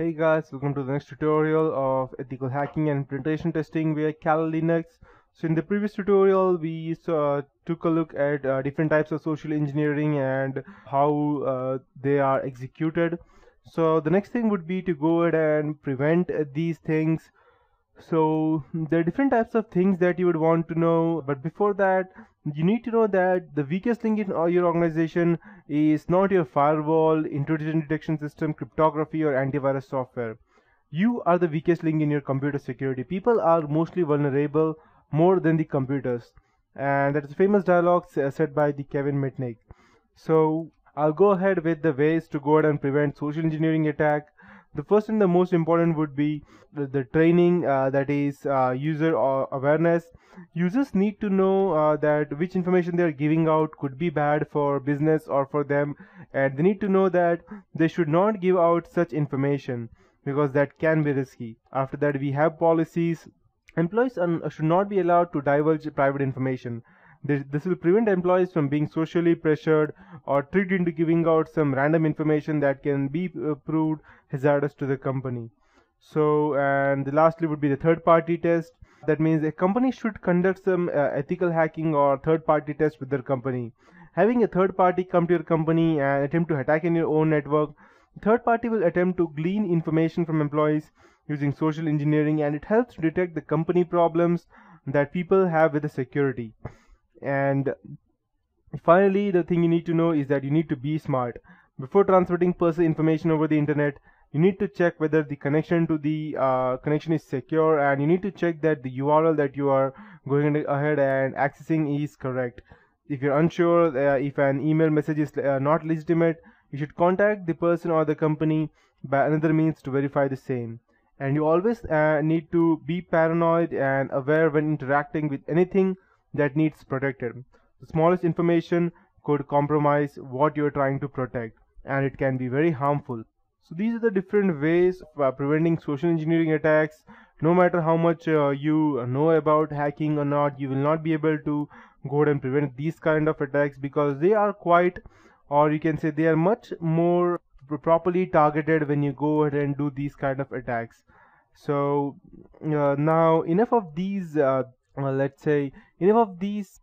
Hey guys, welcome to the next tutorial of ethical hacking and penetration testing via Kali Linux. So in the previous tutorial, we uh, took a look at uh, different types of social engineering and how uh, they are executed. So the next thing would be to go ahead and prevent these things so there are different types of things that you would want to know but before that you need to know that the weakest link in your organization is not your firewall intrusion detection system cryptography or antivirus software. You are the weakest link in your computer security. People are mostly vulnerable more than the computers. And that is a famous dialogue uh, said by the kevin mitnick. So i'll go ahead with the ways to go ahead and prevent social engineering attack the first and the most important would be the, the training uh, that is uh, user awareness. Users need to know uh, that which information they are giving out could be bad for business or for them and they need to know that they should not give out such information because that can be risky. After that we have policies. Employees should not be allowed to divulge private information this, this will prevent employees from being socially pressured or tricked into giving out some random information that can be uh, proved hazardous to the company. So, and the lastly would be the third party test. That means a company should conduct some uh, ethical hacking or third party test with their company. Having a third party come to your company and attempt to attack in your own network, third party will attempt to glean information from employees using social engineering and it helps to detect the company problems that people have with the security and finally the thing you need to know is that you need to be smart. Before transmitting personal information over the internet you need to check whether the connection to the uh, connection is secure and you need to check that the url that you are going ahead and accessing is correct. If you're unsure uh, if an email message is uh, not legitimate you should contact the person or the company by another means to verify the same. And you always uh, need to be paranoid and aware when interacting with anything that needs protected. The smallest information could compromise what you're trying to protect and it can be very harmful. So these are the different ways of preventing social engineering attacks. No matter how much uh, you know about hacking or not, you will not be able to go and prevent these kind of attacks because they are quite or you can say they are much more properly targeted when you go ahead and do these kind of attacks. So uh, now enough of these uh, uh, let's say enough of these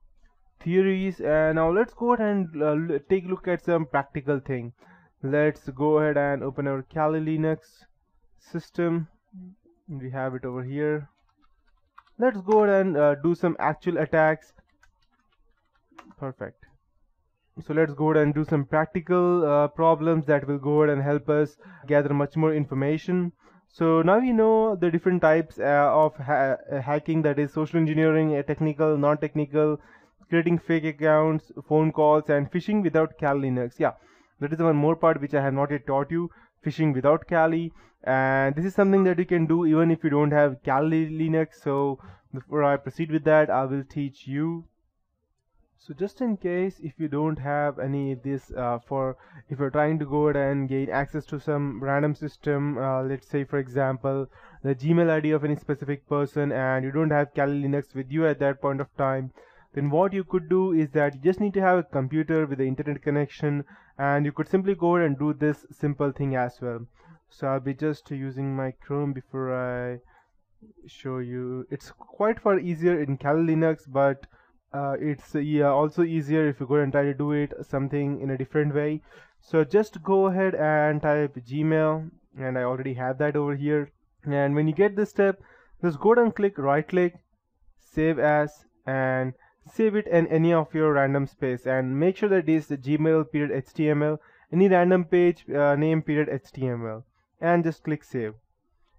theories and now let's go ahead and uh, take a look at some practical thing. Let's go ahead and open our Kali Linux system. We have it over here. Let's go ahead and uh, do some actual attacks. Perfect. So let's go ahead and do some practical uh, problems that will go ahead and help us gather much more information so now you know the different types uh, of ha uh, hacking that is social engineering, uh, technical, non-technical, creating fake accounts, phone calls and phishing without Kali Linux. Yeah, that is one more part which I have not yet taught you, phishing without Kali and this is something that you can do even if you don't have Kali Linux. So before I proceed with that, I will teach you so just in case if you don't have any of this uh, for if you're trying to go ahead and gain access to some random system uh, let's say for example the gmail id of any specific person and you don't have kali linux with you at that point of time then what you could do is that you just need to have a computer with the internet connection and you could simply go ahead and do this simple thing as well. So i'll be just using my chrome before i show you. It's quite far easier in kali linux but uh, it's yeah, also easier if you go and try to do it something in a different way. So just go ahead and type gmail and I already have that over here. And when you get this step just go and click right click save as and save it in any of your random space. And make sure that it is the gmail period html any random page uh, name period html and just click save.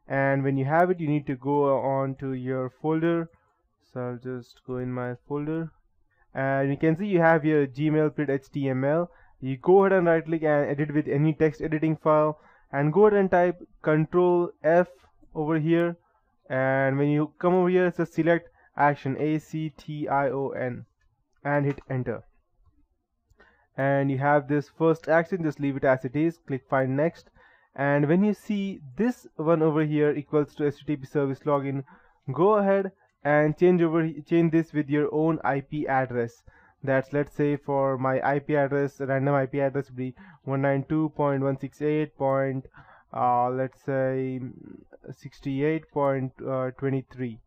And when you have it you need to go on to your folder so I'll just go in my folder. And you can see you have your gmail HTML you go ahead and right click and edit with any text editing file. And go ahead and type control F over here. And when you come over here just select action A C T I O N and hit enter. And you have this first action just leave it as it is click find next. And when you see this one over here equals to http service login go ahead and change over change this with your own IP address. That's let's say for my IP address random IP address be 192.168. uh, let's say 68.23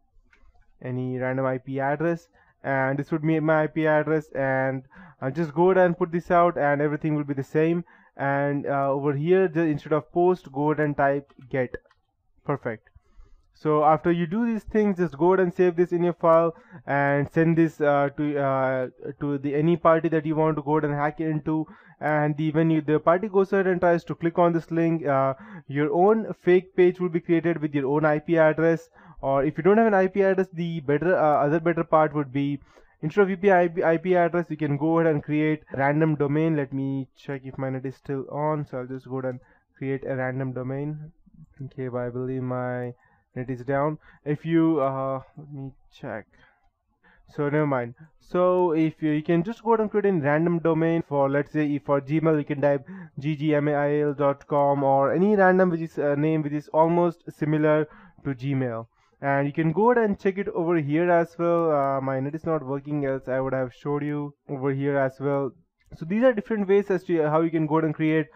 any random IP address and this would be my IP address and I'll just go ahead and put this out and everything will be the same. And uh, over here instead of post go ahead and type get. Perfect so after you do these things just go ahead and save this in your file and send this uh, to uh, to the any party that you want to go ahead and hack into. And the, when you, the party goes ahead and tries to click on this link uh, your own fake page will be created with your own IP address. Or if you don't have an IP address the better uh, other better part would be instead of IP, IP address you can go ahead and create random domain. Let me check if my net is still on. So I'll just go ahead and create a random domain. Okay but I believe my net is down. If you uh, let me check. So never mind. So if you, you can just go ahead and create a random domain for let's say if for gmail you can type ggmail.com or any random which is uh, name which is almost similar to gmail. And you can go ahead and check it over here as well. Uh, my net is not working else. I would have showed you over here as well. So these are different ways as to how you can go ahead and create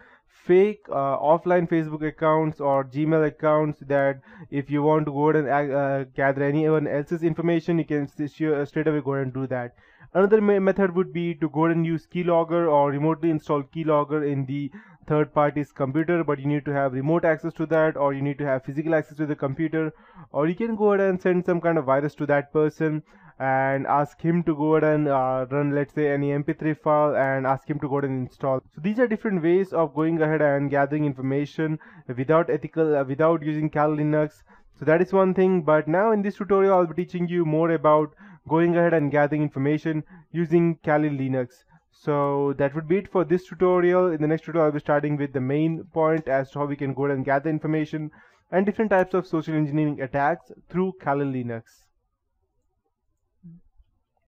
fake uh, offline Facebook accounts or Gmail accounts that if you want to go ahead and uh, gather anyone else's information you can straight away go ahead and do that Another method would be to go and use keylogger or remotely install keylogger in the third party's computer but you need to have remote access to that or you need to have physical access to the computer or you can go ahead and send some kind of virus to that person and ask him to go ahead and uh, run let's say any mp3 file and ask him to go ahead and install. So these are different ways of going ahead and gathering information without ethical uh, without using Kali Linux so that is one thing but now in this tutorial I'll be teaching you more about going ahead and gathering information using Kali Linux. So that would be it for this tutorial. In the next tutorial, I'll be starting with the main point as to how we can go ahead and gather information and different types of social engineering attacks through Kali Linux.